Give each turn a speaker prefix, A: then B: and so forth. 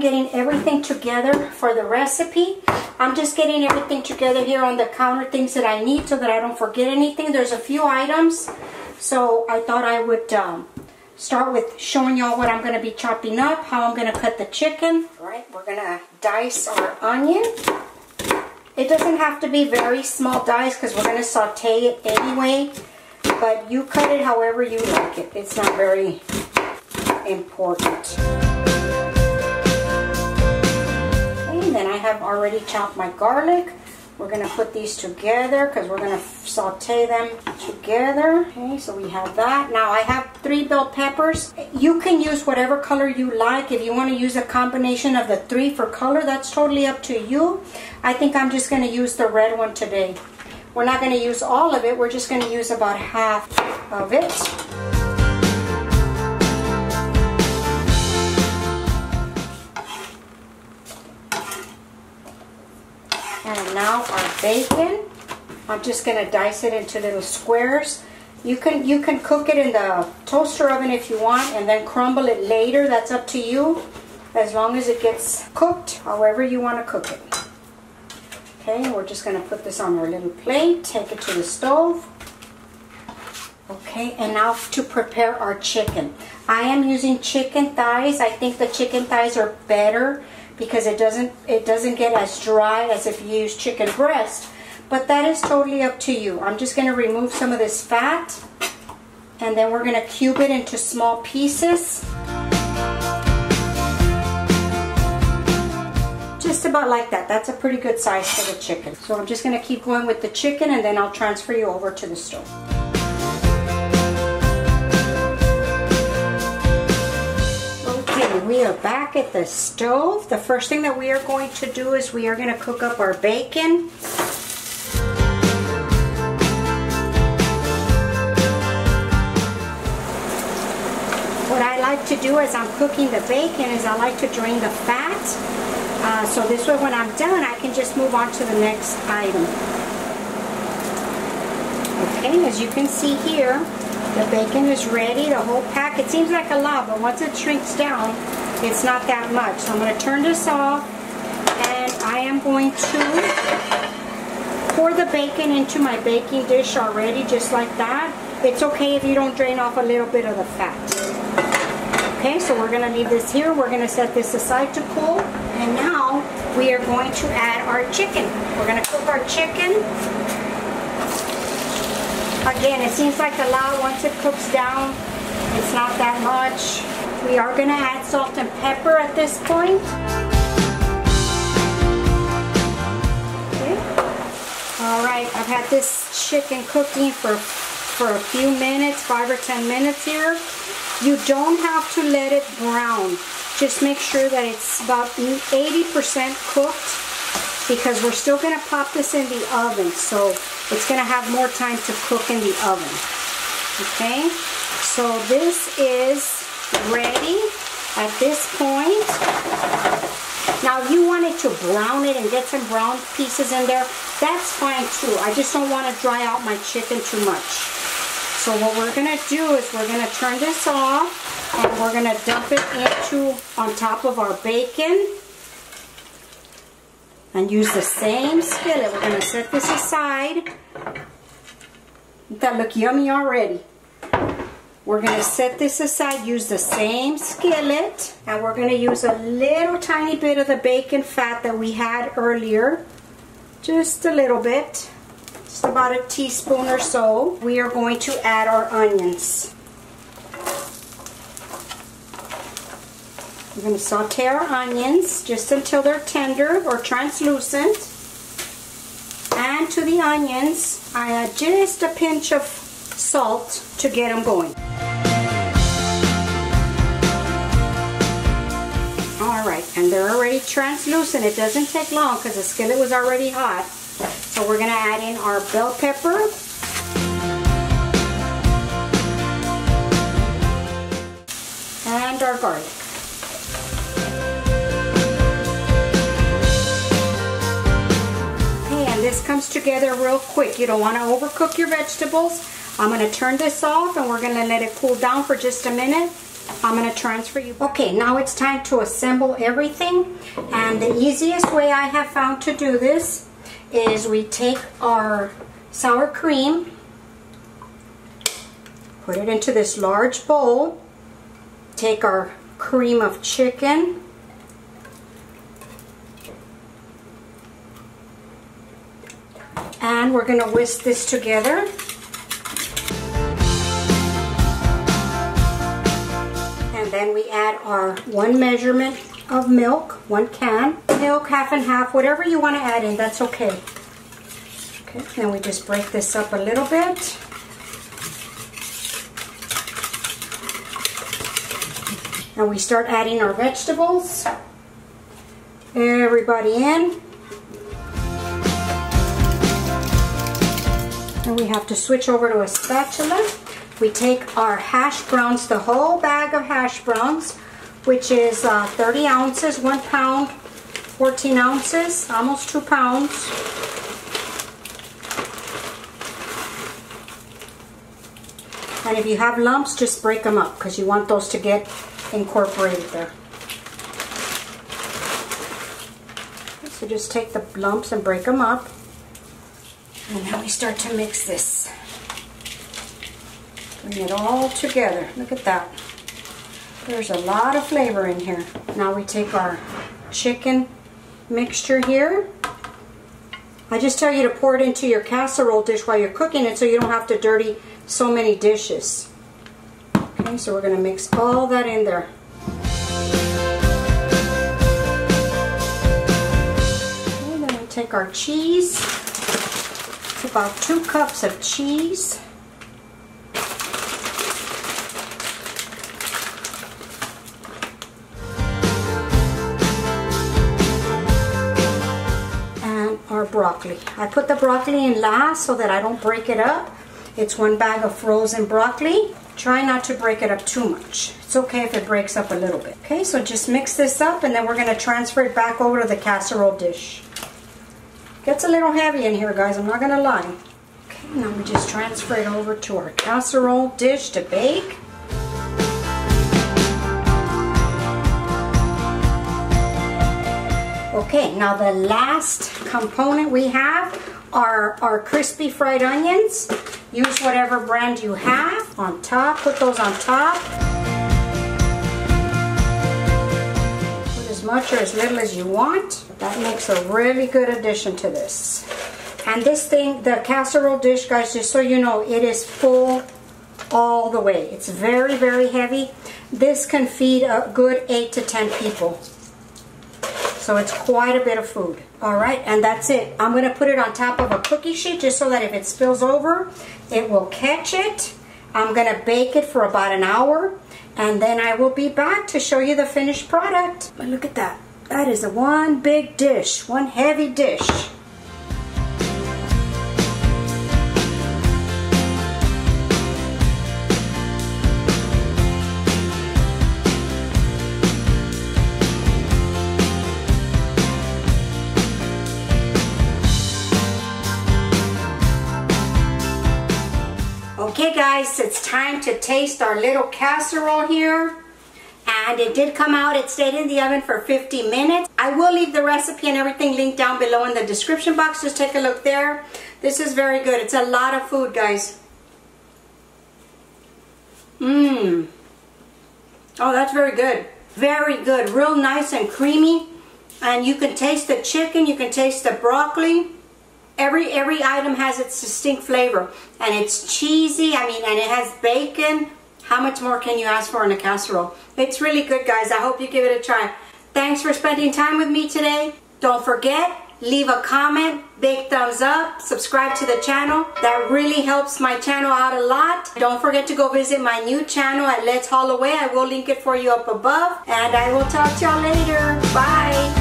A: getting everything together for the recipe. I'm just getting everything together here on the counter, things that I need so that I don't forget anything. There's a few items, so I thought I would um, start with showing y'all what I'm going to be chopping up, how I'm going to cut the chicken. All right, we're going to dice our onion. It doesn't have to be very small dice because we're going to saute it anyway, but you cut it however you like it. It's not very important. Have already chopped my garlic. We're going to put these together because we're going to saute them together. Okay, so we have that. Now I have three bell peppers. You can use whatever color you like. If you want to use a combination of the three for color, that's totally up to you. I think I'm just going to use the red one today. We're not going to use all of it. We're just going to use about half of it. Now our bacon. I'm just going to dice it into little squares. You can you can cook it in the toaster oven if you want and then crumble it later. That's up to you. As long as it gets cooked, however you want to cook it. Okay, we're just going to put this on our little plate, take it to the stove. Okay, and now to prepare our chicken. I am using chicken thighs. I think the chicken thighs are better because it doesn't it doesn't get as dry as if you use chicken breast. But that is totally up to you. I'm just going to remove some of this fat and then we're going to cube it into small pieces. Just about like that. That's a pretty good size for the chicken. So I'm just going to keep going with the chicken and then I'll transfer you over to the stove. We are back at the stove. The first thing that we are going to do is we are going to cook up our bacon. What I like to do as I'm cooking the bacon is I like to drain the fat. Uh, so this way when I'm done I can just move on to the next item. Okay, as you can see here, the bacon is ready, the whole pack. It seems like a lot, but once it shrinks down, it's not that much. So I'm going to turn this off and I am going to pour the bacon into my baking dish already just like that. It's okay if you don't drain off a little bit of the fat. Okay, so we're going to leave this here. We're going to set this aside to cool. And now we are going to add our chicken. We're going to cook our chicken. Again, it seems like a lot once it cooks down. It's not that much. We are going to add salt and pepper at this point. Okay. All right, I've had this chicken cooking for, for a few minutes, five or ten minutes here. You don't have to let it brown. Just make sure that it's about 80% cooked because we're still going to pop this in the oven. So it's going to have more time to cook in the oven. Okay, so this is ready at this point. Now if you wanted to brown it and get some brown pieces in there, that's fine too. I just don't want to dry out my chicken too much. So what we're going to do is we're going to turn this off and we're going to dump it into on top of our bacon and use the same skillet. We're going to set this aside. That look yummy already. We're going to set this aside, use the same skillet, and we're going to use a little tiny bit of the bacon fat that we had earlier. Just a little bit, just about a teaspoon or so. We are going to add our onions. We're going to saute our onions just until they're tender or translucent. And to the onions, I add just a pinch of salt to get them going. Alright, and they're already translucent. It doesn't take long because the skillet was already hot. So we're going to add in our bell pepper. And our garlic. Comes together real quick. You don't want to overcook your vegetables. I'm going to turn this off and we're going to let it cool down for just a minute I'm going to transfer you. Okay, now it's time to assemble everything. And the easiest way I have found to do this is we take our sour cream, put it into this large bowl, take our cream of chicken, and we're going to whisk this together. And then we add our one measurement of milk, one can. Milk, half and half, whatever you want to add in, that's okay. Okay, then we just break this up a little bit. And we start adding our vegetables. Everybody in. And we have to switch over to a spatula. We take our hash browns, the whole bag of hash browns, which is uh, 30 ounces, one pound, 14 ounces, almost two pounds. And if you have lumps, just break them up because you want those to get incorporated there. So just take the lumps and break them up. And now we start to mix this. Bring it all together. Look at that. There's a lot of flavor in here. Now we take our chicken mixture here. I just tell you to pour it into your casserole dish while you're cooking it so you don't have to dirty so many dishes. Okay, so we're going to mix all that in there. And then we take our cheese. About two cups of cheese. And our broccoli. I put the broccoli in last so that I don't break it up. It's one bag of frozen broccoli. Try not to break it up too much. It's okay if it breaks up a little bit. Okay, so just mix this up and then we're going to transfer it back over to the casserole dish. Gets a little heavy in here, guys. I'm not going to lie. Okay, now we just transfer it over to our casserole dish to bake. Okay, now the last component we have are our crispy fried onions. Use whatever brand you have on top. Put those on top. Put as much or as little as you want. That makes a really good addition to this. And this thing, the casserole dish, guys, just so you know, it is full all the way. It's very, very heavy. This can feed a good 8 to 10 people. So it's quite a bit of food. All right, and that's it. I'm gonna put it on top of a cookie sheet just so that if it spills over, it will catch it. I'm gonna bake it for about an hour and then I will be back to show you the finished product. But look at that. That is a one big dish, one heavy dish. Okay guys, it's time to taste our little casserole here. And it did come out, it stayed in the oven for 50 minutes. I will leave the recipe and everything linked down below in the description box. Just take a look there. This is very good. It's a lot of food, guys. Mmm. Oh, that's very good. Very good. Real nice and creamy. And you can taste the chicken, you can taste the broccoli every every item has its distinct flavor and it's cheesy I mean and it has bacon how much more can you ask for in a casserole? It's really good guys. I hope you give it a try. Thanks for spending time with me today. Don't forget leave a comment big thumbs up subscribe to the channel. That really helps my channel out a lot. Don't forget to go visit my new channel at Let's Haul Away. I will link it for you up above and I will talk to y'all later. Bye